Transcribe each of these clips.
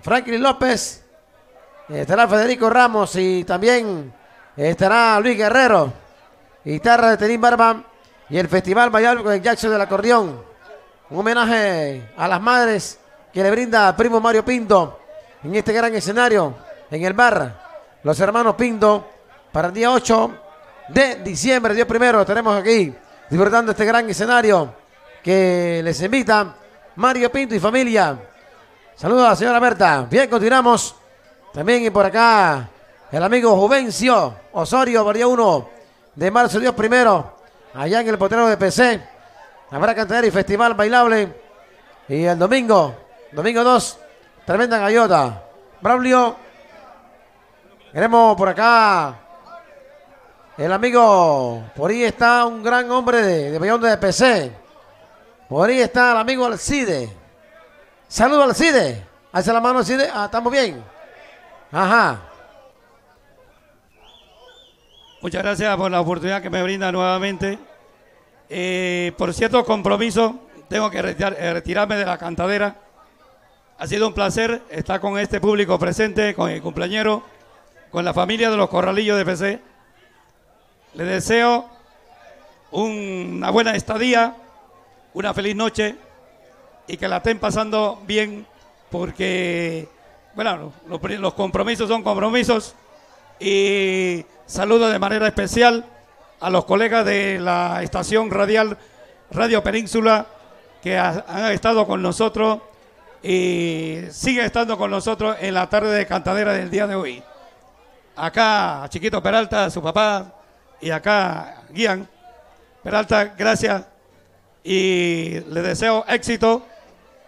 Franklin López, estará Federico Ramos y también estará Luis Guerrero, guitarra de Tenín Barba y el Festival Mayal con el Jackson del Acordeón. Un homenaje a las madres que le brinda primo Mario Pinto en este gran escenario, en el bar Los Hermanos Pinto, para el día 8 de diciembre, Dios primero, estaremos aquí disfrutando este gran escenario que les invita Mario Pinto y familia. Saludos a la señora Berta. Bien, continuamos. También y por acá el amigo Juvencio Osorio, por día 1 de marzo, Dios primero, allá en el potrero de PC. Habrá cantera y festival bailable. Y el domingo, domingo 2, tremenda gallota. Braulio. Queremos por acá el amigo, por ahí está un gran hombre de, de de PC. Por ahí está el amigo Alcide. Saludos al CIDE. Hace la mano CIDE. Ah, estamos bien. Ajá. Muchas gracias por la oportunidad que me brinda nuevamente. Eh, por cierto compromiso, tengo que eh, retirarme de la cantadera. Ha sido un placer estar con este público presente, con el cumpleañero, con la familia de los Corralillos de PC. Les deseo una buena estadía, una feliz noche y que la estén pasando bien porque, bueno, los, compromisos son compromisos y saludo de manera especial a los colegas de la estación radial Radio Península que ha, han estado con nosotros y siguen estando con nosotros en la tarde de cantadera del día de hoy. Acá Chiquito Peralta, su papá, y acá Guían. Peralta, gracias y le deseo éxito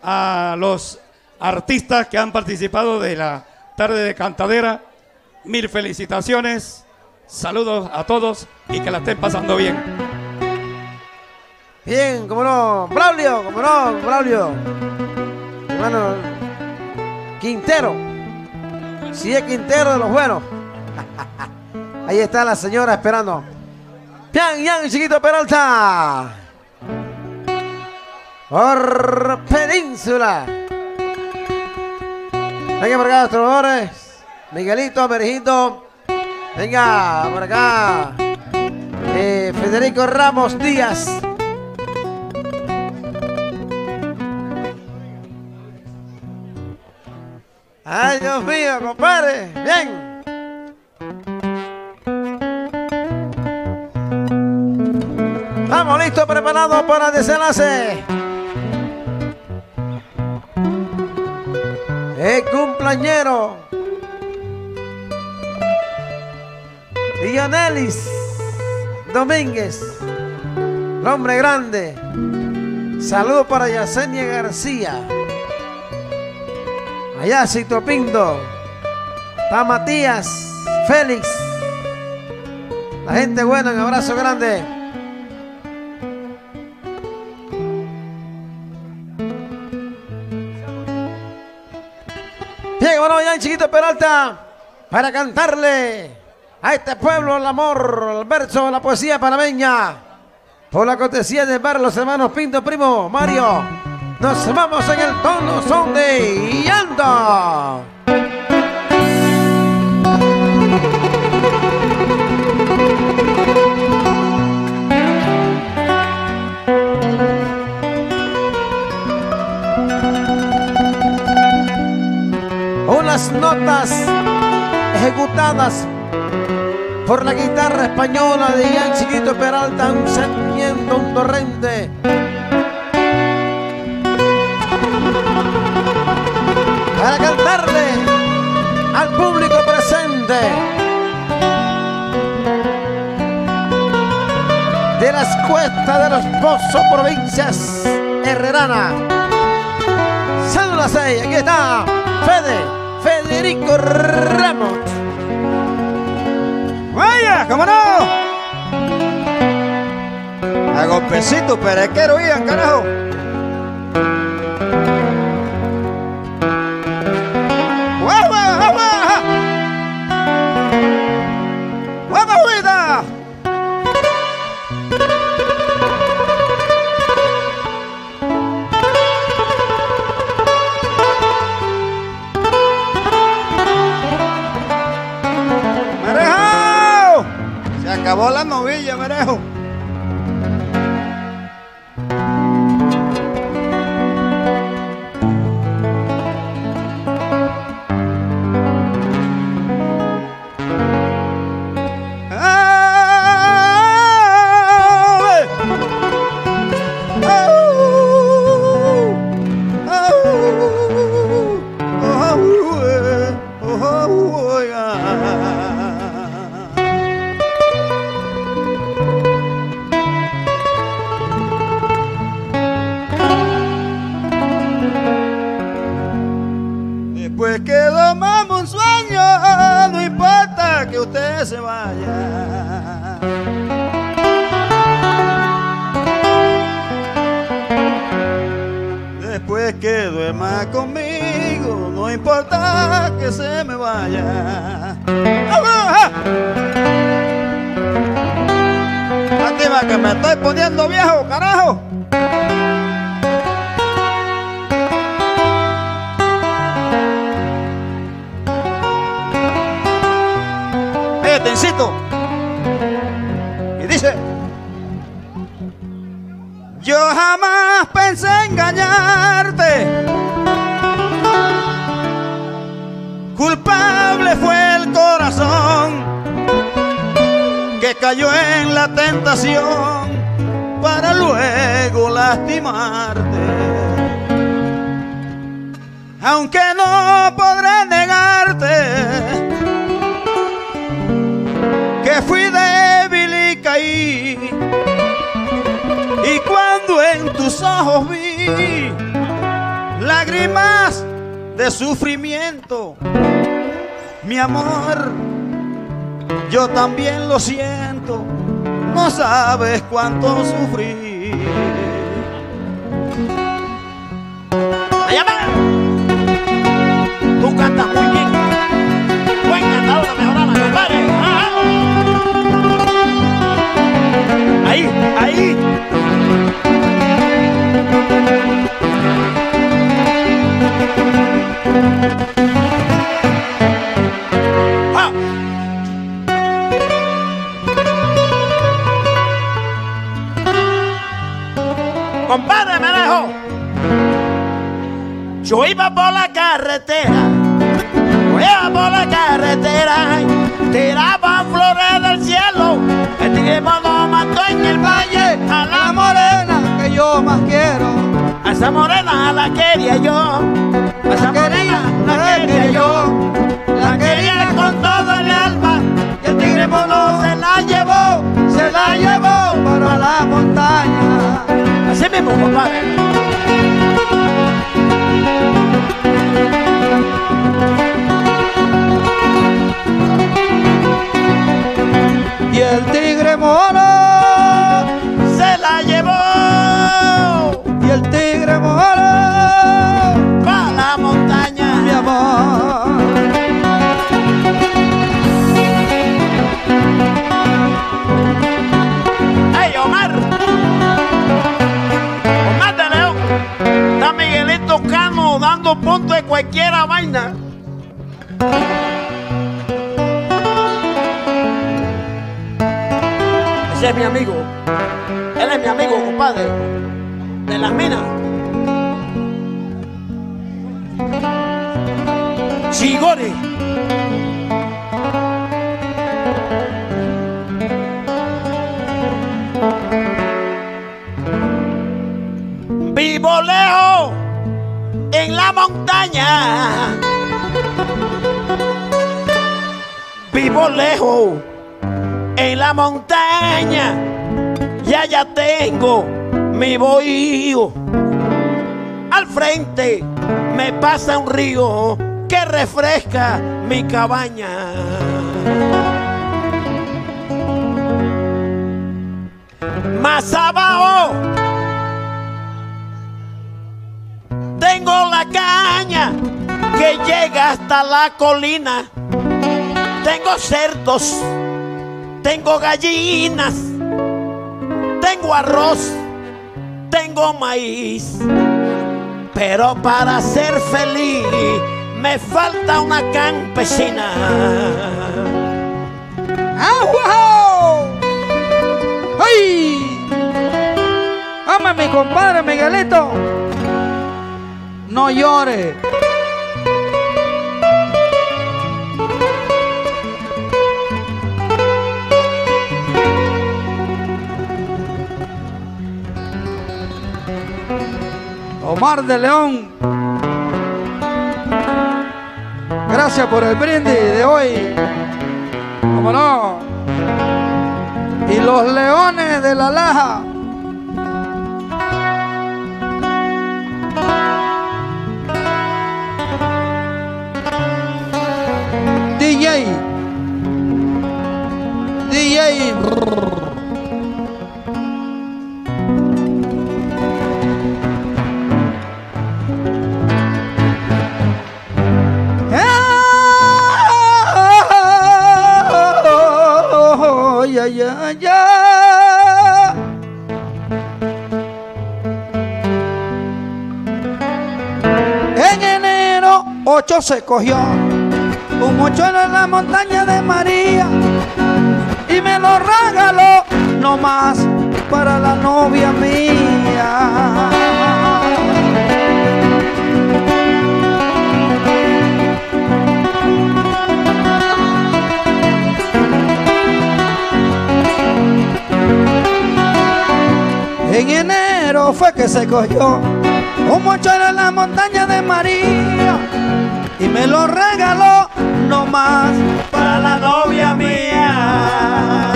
a los artistas que han participado de la tarde de cantadera. Mil felicitaciones, saludos a todos y que la estén pasando bien. Bien, como no, Braulio, como no, Braulio. Hermano, Quintero. Si es Quintero de los buenos. Ahí está la señora esperando. Pian, Yang, chiquito Peralta. Por Península. Venga por acá, trovadores. Miguelito, Merejito. Venga, por acá. Eh, Federico Ramos Díaz. Ay, Dios mío, compadre. Bien. Estamos listos, preparados para desenlace. El cumpleañero. Dianelis Domínguez. El hombre grande. Saludos para Yesenia García. Allá Pinto. Para Matías Félix. La gente buena, un abrazo grande. Chiquito Peralta para cantarle a este pueblo el amor, el verso, la poesía panameña. Por la cortesía de bar los hermanos Pinto Primo, Mario. Nos vamos en el tono son de llanto. Unas notas ejecutadas por la guitarra española de Ian Chiquito Peralta, un sentimiento, un torrente. Para cantarle al público presente de las cuestas de los Pozos, provincias herrerana. Saludos ahí, aquí está Fede, Federico Ramos. ¡Vaya! ¿Cómo no? A golpecito, perequero, Ian, carajo. Acabó la novilla, merejo. Para luego lastimarte. Aunque no podré negarte que fui débil y caí. Y cuando en tus ojos vi lágrimas de sufrimiento, mi amor, yo también lo siento, no sabes cuánto sufrí. ¡Ayame! Tú cantas muy bien. Buen cantador, mejorala, compadre. Ahí, ahí. Carretera, por la carretera, tiraba flores del cielo, el tigre lo mató en el valle, a la morena que yo más quiero. a esa morena la quería yo, a esa morena la quería yo, la quería con todo el alma, y el tigre mono se la llevó, se la llevó para la montaña. Así mismo, compadre. Pa' la montaña. mi amor. ¡Ey, Omar! Omar de León. Está Miguelito Cano dando punto de cualquiera vaina. Ese es mi amigo. Él es mi amigo, compadre. De las minas. Vivo lejos en la montaña. Vivo lejos en la montaña. Y allá tengo mi bohío. Al frente me pasa un río que refresca mi cabaña. Más abajo tengo la caña que llega hasta la colina. Tengo cerdos, tengo gallinas, tengo arroz, tengo maíz. Pero para ser feliz me falta una campesina. ¡Au, au! ¡Ay! ¡Ama mi compadre Miguelito! No llore. Omar de León. Gracias por el brindis de hoy. ¿Cómo no? Y los leones de la laja. DJ. DJ. 8 se cogió un mochuelo en la montaña de María y me lo regaló nomás para la novia mía. En enero fue que se cogió un mochuelo en la montaña de María y me lo regaló nomás para la novia mía.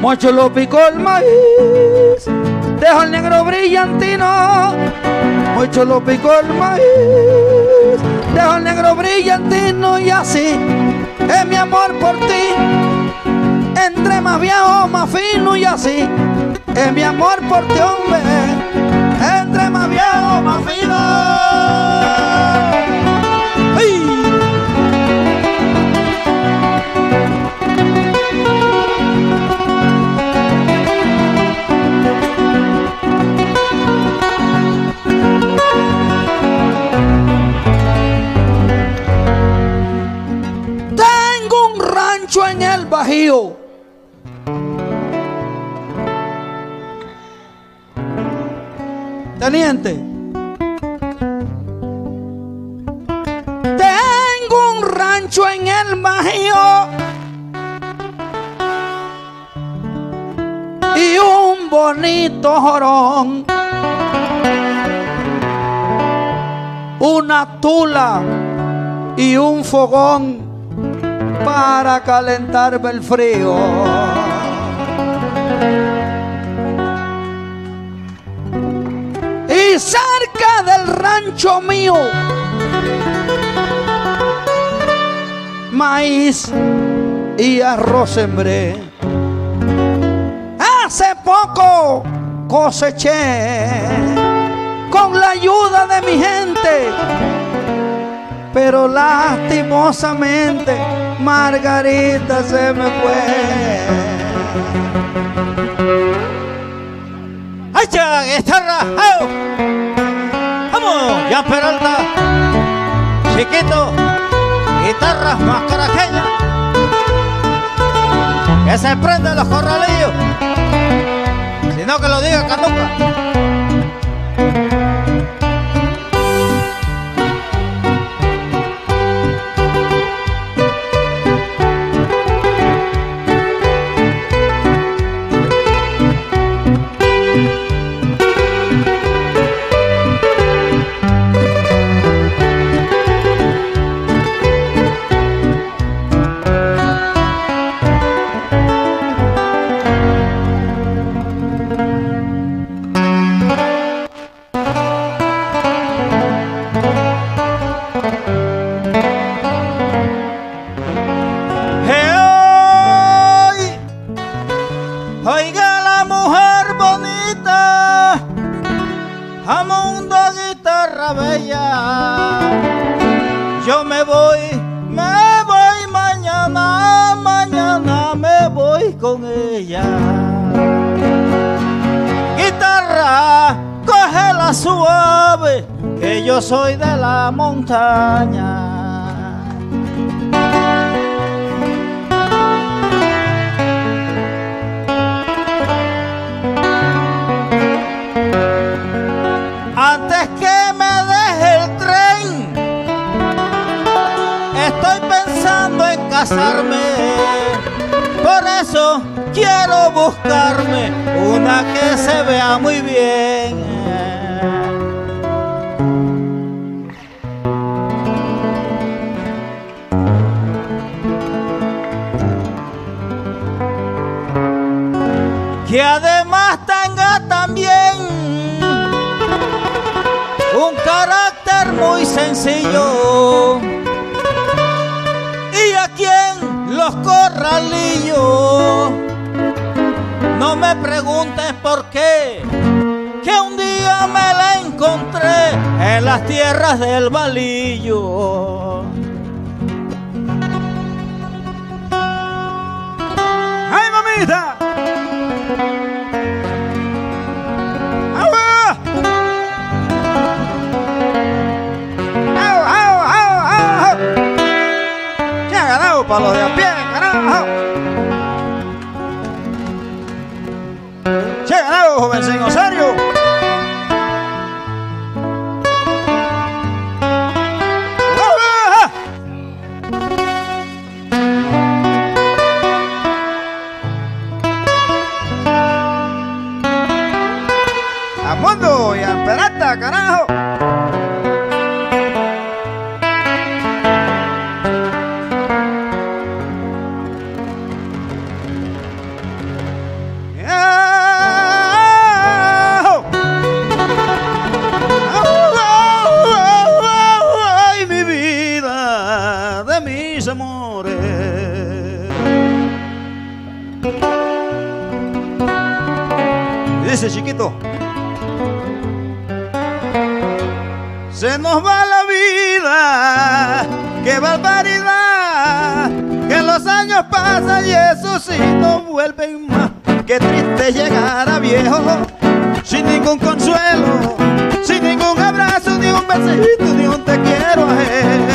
Mocho lo picó el maíz, dejó el negro brillantino. Mocho lo picó el maíz, dejó el negro brillantino y así es mi amor por ti. Entre más viejo, más fino y así es mi amor por ti, hombre. Entre más viejo, más fino. Tengo un rancho en el Bajío. Y un bonito jorón. Una tula y un fogón para calentarme el frío. Cerca del rancho mío, maíz y arroz sembré. Hace poco coseché con la ayuda de mi gente pero lastimosamente Margarita se me fue. ¡Hacha, guitarra! ¡Au! Chiquito, guitarras mascaraqueñas. Que se prenden los corralillos. Si no, que lo diga Canuca. Bella. Yo me voy, me voy mañana, mañana me voy con ella. Guitarra, coge la suave, que yo soy de la montaña. Por eso quiero buscarme una que se vea muy bien. Que además tenga también un carácter muy sencillo. Los corralillos, no me preguntes por qué, que un día me la encontré en las tierras del balillo. ¡Ay, mamita! ¡Agua! ¡Au, au, au, au, au! ¿Qué ha ganado para los de Se nos va la vida, qué barbaridad, que los años pasan y eso sí no vuelven más. Qué triste llegar a viejo, sin ningún consuelo, sin ningún abrazo, ni un besito, ni un te quiero ajeno.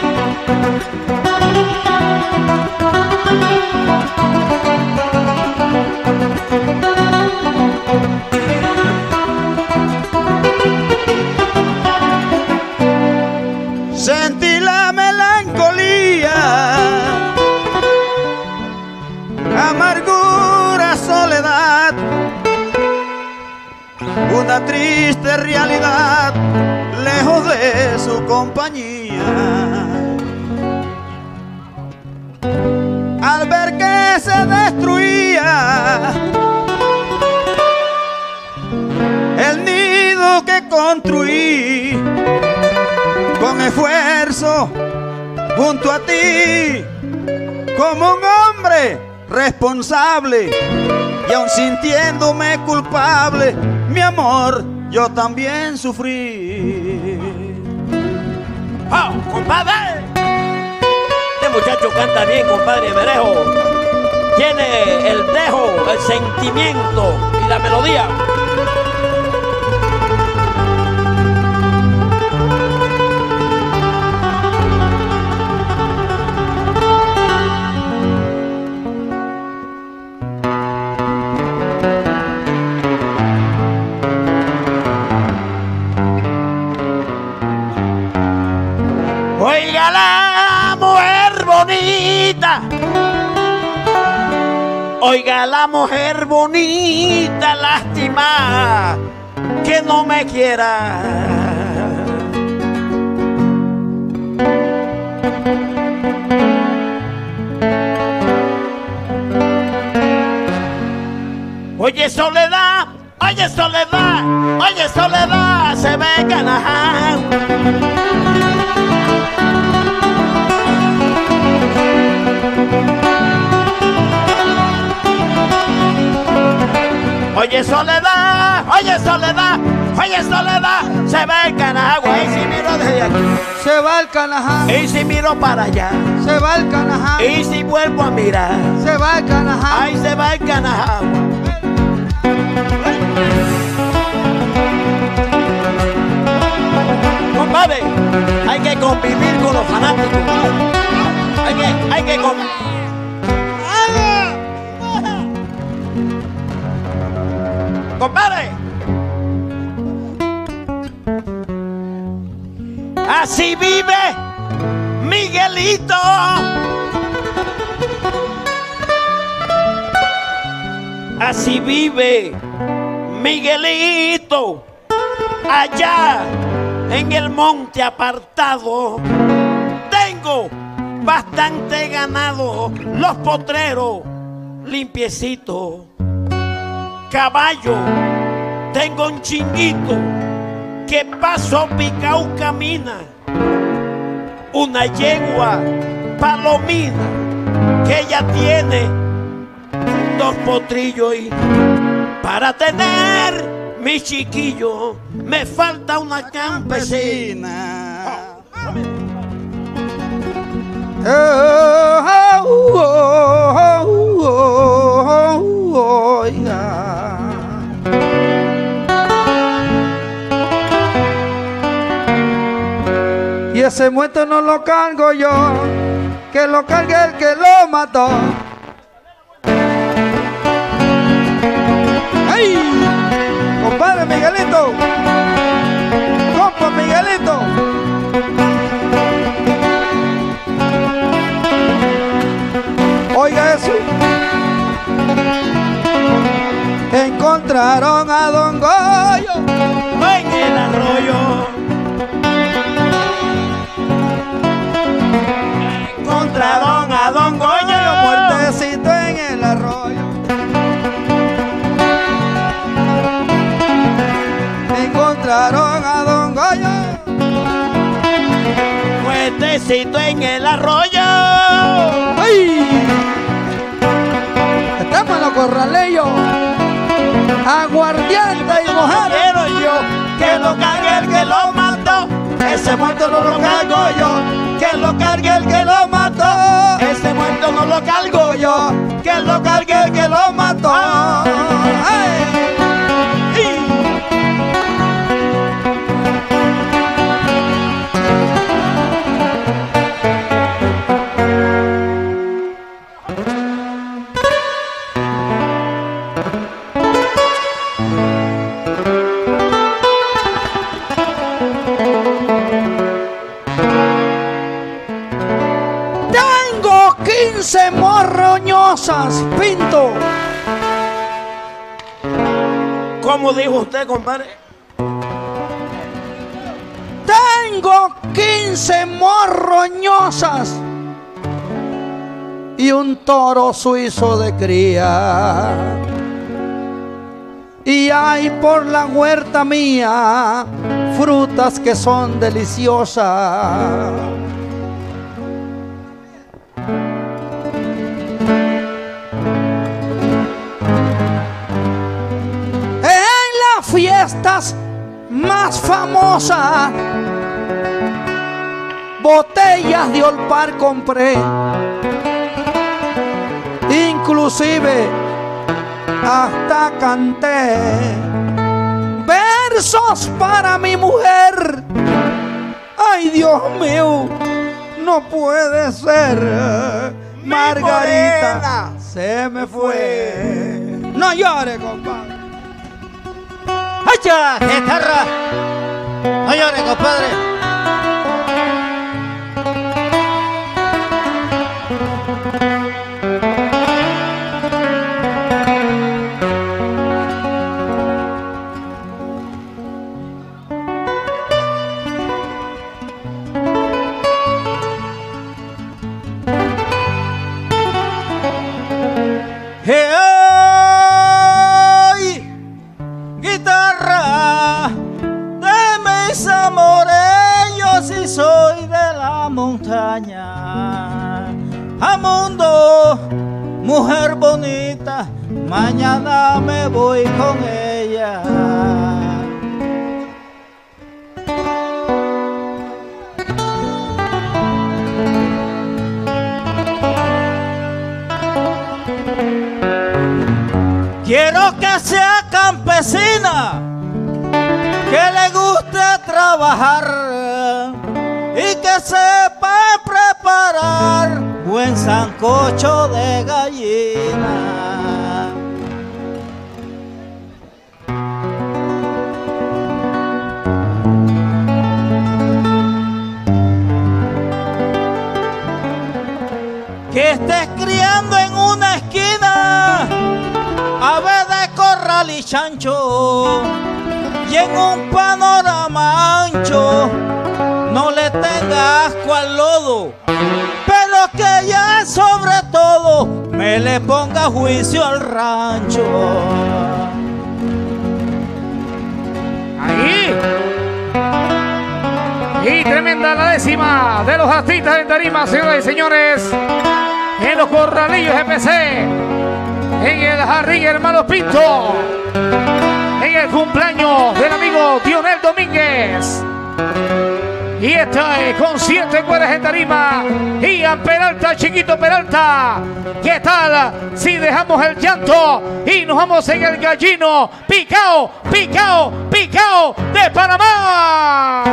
Sentí una triste realidad lejos de su compañía. Al ver que se destruía el nido que construí con esfuerzo junto a ti como un hombre responsable y aun sintiéndome culpable, mi amor, yo también sufrí. ¡Oh, compadre! Este muchacho canta bien, compadre Merejo. Tiene el dejo, el sentimiento y la melodía. Oiga la mujer bonita, lástima que no me quiera. Oye soledad, oye soledad, oye soledad, se ve canaján. Oye soledad, oye soledad, oye soledad, se ve el canagua y si miro desde aquí. Se va el canajá, Y si miro para allá. se va el canajá, Y si vuelvo a mirar. se va el canajá. Ahí se va el canajagua. Compadre, hay que convivir con los fanáticos. Hay que, hay que convivir. Compadre. Así vive Miguelito. Así vive Miguelito allá en el monte apartado. Tengo bastante ganado los potreros limpiecitos. Caballo, tengo un chinguito que paso picao camina. Una yegua palomina que ella tiene dos potrillos y para tener mi chiquillo me falta una campesina. Oh, oh, oh, oh, Y ese muerto no lo cargo yo, que lo cargue el que lo mató. ¡Ay! Compadre Miguelito, compa Miguelito. Oiga eso. Encontraron a Don Goyo. En el arroyo. ¡Ay! Estamos en los corralillos. Aguardiente y mujeres. Quiero yo que lo cargue el que lo mató. Ese muerto no lo cargo yo. Que lo cargue el que lo mató. Ese muerto no lo cargo yo. Que lo cargue el que lo mató. ¡Ay! Pinto. ¿Cómo dijo usted, compadre? Tengo 15 morroñosas y un toro suizo de cría. Y hay por la huerta mía frutas que son deliciosas. Más famosas, botellas de olpar compré. Inclusive hasta canté versos para mi mujer. Ay, Dios mío, no puede ser. Margarita se me fue. No llore, compadre. ¡Hacha! ¡Guitarra! Llores, compadre. montaña. Amundo, mujer bonita, mañana me voy con ella. Quiero que sea campesina, que le guste trabajar y que se preparar buen sancocho de gallina. Que estés criando en una esquina ave de corral y chancho y en un panorama ancho no le tenga asco al lodo, pero que ya sobre todo me le ponga juicio al rancho. Ahí. Y tremenda la décima de los artistas en tarima, señoras y señores. En los corralillos FC. En el jardín Hermano Pinto. En el cumpleaños del amigo Dionel Domínguez. Y está eh, con siete cuerdas en tarima. Ian Peralta, chiquito Peralta. ¿Qué tal si dejamos el llanto y nos vamos en el gallino? Picao, picao, picao de Panamá.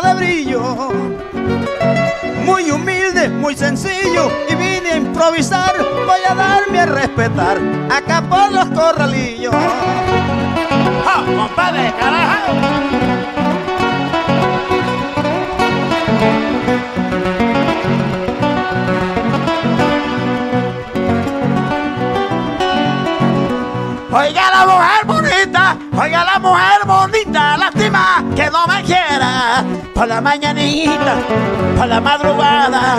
De brillo, muy humilde, muy sencillo, y vine a improvisar, voy a darme a respetar, acá por los corralillos. ¡Ja, compadre, carajo! Oiga la mujer bonita, oiga la mujer bonita, lástima que no me quiera. Por la mañanita, por la madrugada,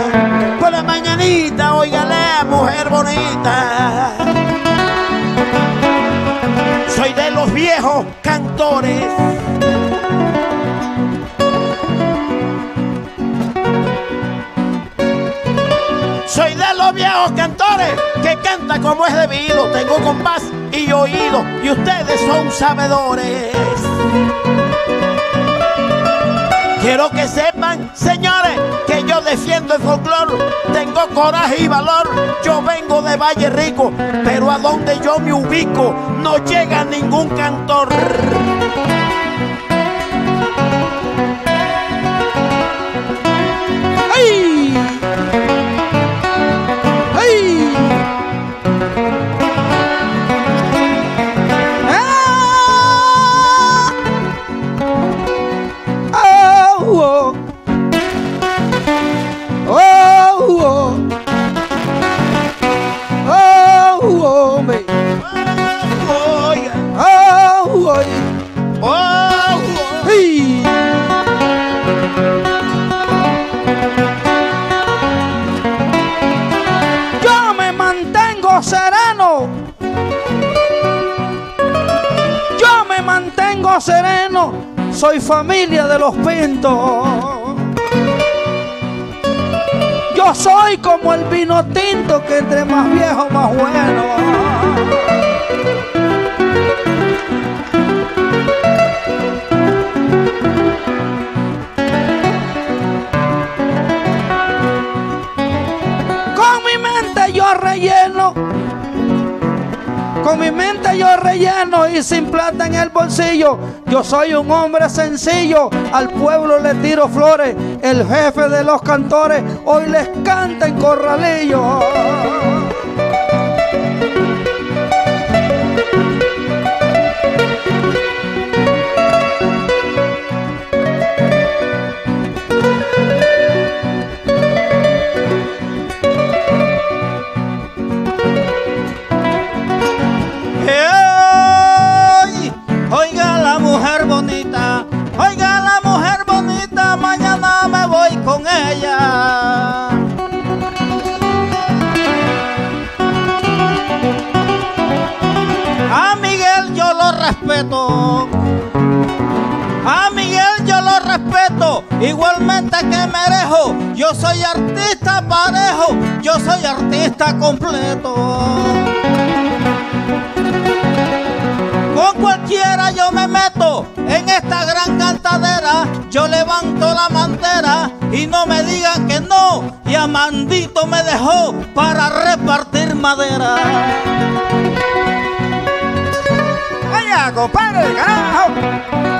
por la mañanita, oiga la mujer bonita. Soy de los viejos cantores. Soy de los viejos cantores que canta como es debido. Tengo compás y oído y ustedes son sabedores. Quiero que sepan, señores, que yo defiendo el folclore. Tengo coraje y valor. Yo vengo de Valle Rico, pero a donde yo me ubico no llega ningún cantor. Yo soy como el vino tinto que entre más viejo más bueno. Con mi mente yo relleno y sin plata en el bolsillo. Yo soy un hombre sencillo, al pueblo le tiro flores. El jefe de los cantores hoy les canta en corralillo. Igualmente que merejo. Yo soy artista parejo, yo soy artista completo. Con cualquiera yo me meto en esta gran cantadera. Yo levanto la mantera y no me digan que no. Y Amandito me dejó para repartir madera. Vaya, compadre, carajo.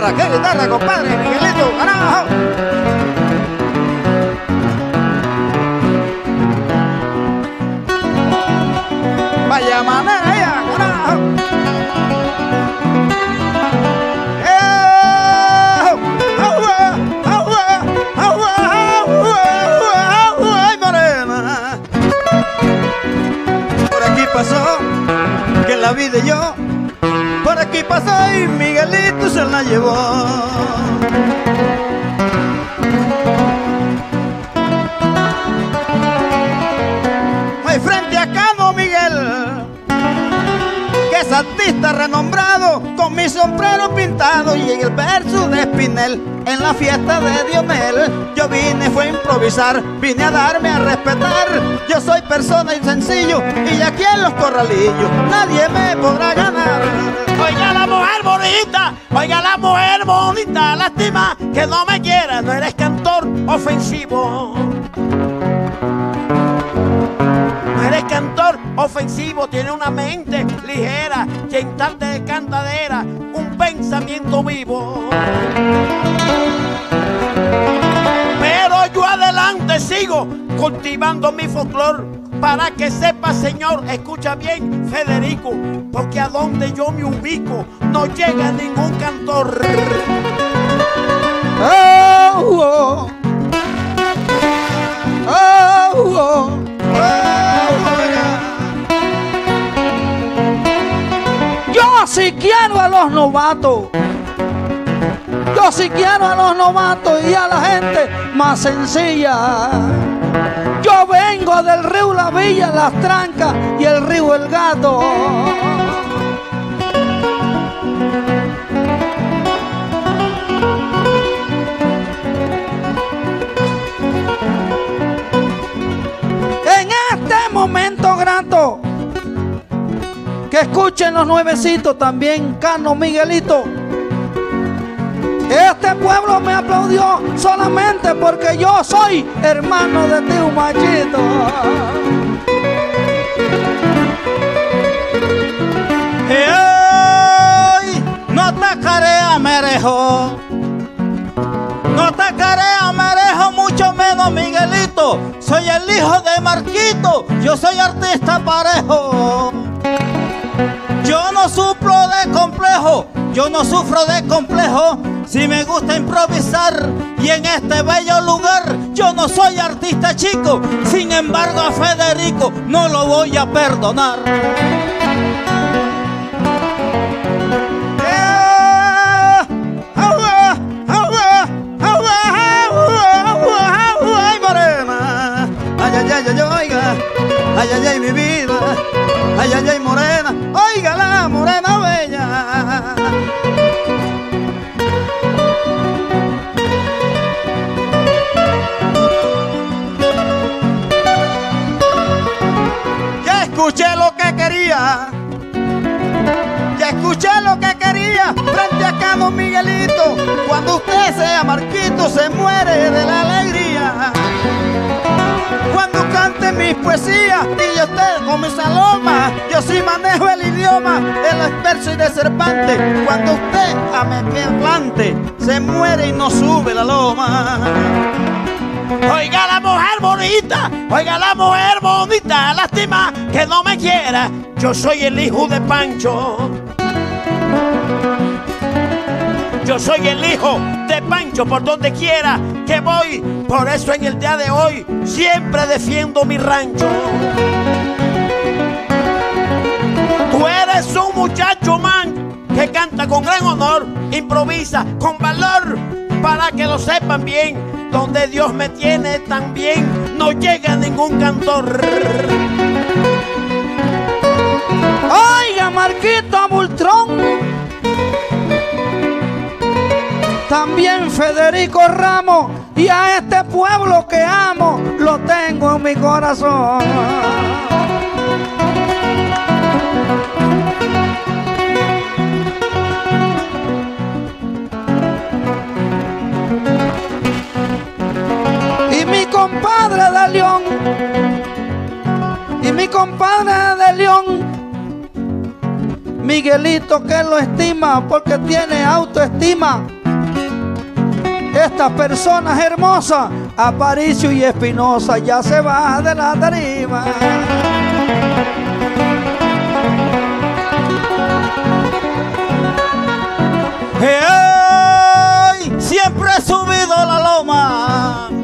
Guitarra, qué guitarra, compadre! Miguelito, carajo. Pasó y Miguelito se la llevó. Ay, frente a Cano Miguel, que es artista renombrado, con mi sombrero pintado y en el verso de Spinel, en la fiesta de Dionel, yo vine fue a improvisar, vine a darme a respetar, yo soy persona y sencillo, y aquí en los corralillos, nadie me podrá ganar. Oiga la mujer bonita, oiga la mujer bonita, lástima que no me quieras, no eres cantor ofensivo. Ofensivo, tiene una mente ligera, y en tarde de cantadera, un pensamiento vivo. Pero yo adelante sigo cultivando mi folclor para que sepa, Señor, escucha bien, Federico, porque a donde yo me ubico no llega ningún cantor. Oh, oh. Oh, oh. Yo sí quiero a los novatos. Yo sí quiero a los novatos y a la gente más sencilla. Yo vengo del río La Villa, Las Trancas y el río El Gato. Que escuchen los nuevecitos también, Cano Miguelito. Este pueblo me aplaudió solamente porque yo soy hermano de Tío Machito. Ay, no atacaré a Merejo. No atacaré a Merejo, mucho menos Miguelito. Soy el hijo de Marquito, yo soy artista parejo. Yo no sufro de complejo, yo no sufro de complejo. Si me gusta improvisar y en este bello lugar yo no soy artista chico, sin embargo a Federico no lo voy a perdonar. Ay. Ay, ay, ay, ay, oiga, ay, ay, ay, mi vida, ay, ay, ay, morena, escuché lo que quería. Ya escuché lo que quería frente a Cano hermano Miguelito, cuando usted sea Marquito se muere de la alegría. Cuando cante mis poesías y yo esté con mi saloma, yo sí manejo el idioma, el verso y de serpante. Cuando usted a me plante, se muere y no sube la loma. Oiga la mujer bonita, oiga la mujer bonita, lástima que no me quiera, yo soy el hijo de Pancho. Yo soy el hijo de Pancho por donde quiera que voy. Por eso en el día de hoy siempre defiendo mi rancho. Tú eres un muchacho man que canta con gran honor, improvisa con valor para que lo sepan bien. Donde Dios me tiene también no llega ningún cantor. Oiga, Marquito Bultrón también Federico Ramos y a este pueblo que amo lo tengo en mi corazón. Compadre de León, y mi compadre de León, Miguelito que lo estima porque tiene autoestima estas personas hermosas, Aparicio y Espinosa, ya se va de la tarima. Hey, siempre he subido la loma.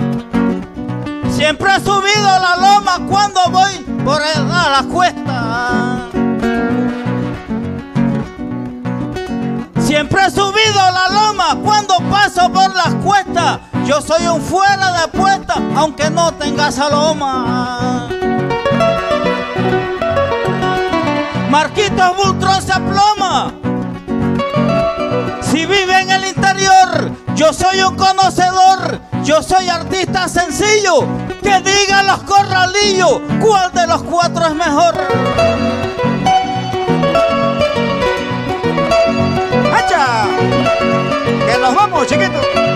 Siempre he subido la loma cuando voy por a la cuesta. Siempre he subido la loma cuando paso por las cuestas. Yo soy un fuera de puesta, aunque no tenga saloma. Marquito Bultrón se aploma. Si vive en el interior, yo soy un conocedor. Yo soy artista sencillo. Que digan los corralillos cuál de los cuatro es mejor. Que nos vamos, chiquitos.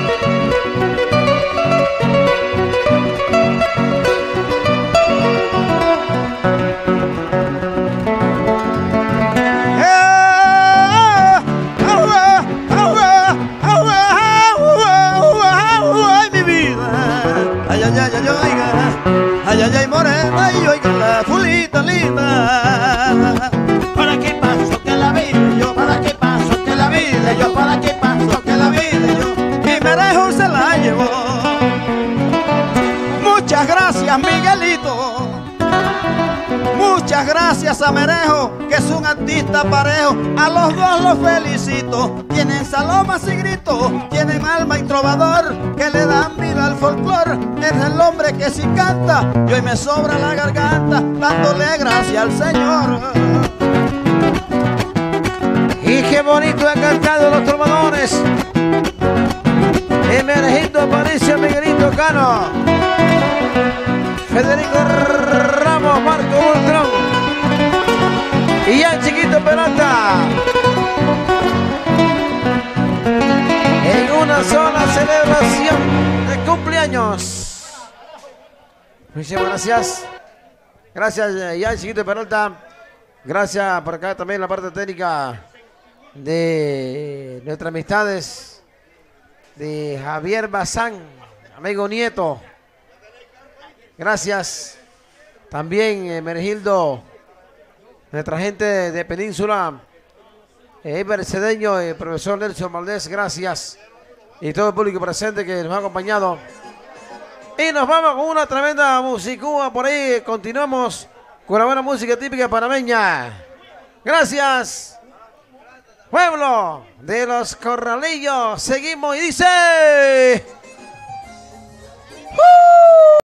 Ay, y oiga la fulita linda. ¿Para qué paso que la vida yo? ¿Para qué paso que la vida yo? ¿Para qué paso que la vida yo? Y Merejo se la llevó. Muchas gracias, Miguelito. Muchas gracias a Merejo, que es un artista parejo. A los dos los felicito. Tienen salomas y gritos, tienen alma y trovador, que le dan vida al folclor. Es el hombre que si canta, y hoy me sobra la garganta, dándole gracias al Señor. Y qué bonito han cantado los trovadores. Emergito Aparicio Miguelito Cano. Federico Ramos, Marco Bultrón. Y ya Chiquito Peralta. En una sola celebración cumpleaños. Muchísimas gracias. Gracias, ya Chiquito Peralta. Gracias por acá también la parte técnica de nuestras amistades de Javier Bazán, amigo nieto. Gracias. También eh, Mergildo, nuestra gente de Península, eh, Iber Cedeño, el profesor Nelson Valdés, gracias y todo el público presente que nos ha acompañado. Y nos vamos con una tremenda musicúa por ahí. Continuamos con la buena música típica panameña. Gracias, pueblo de los corralillos. Seguimos y dice... ¡Uh!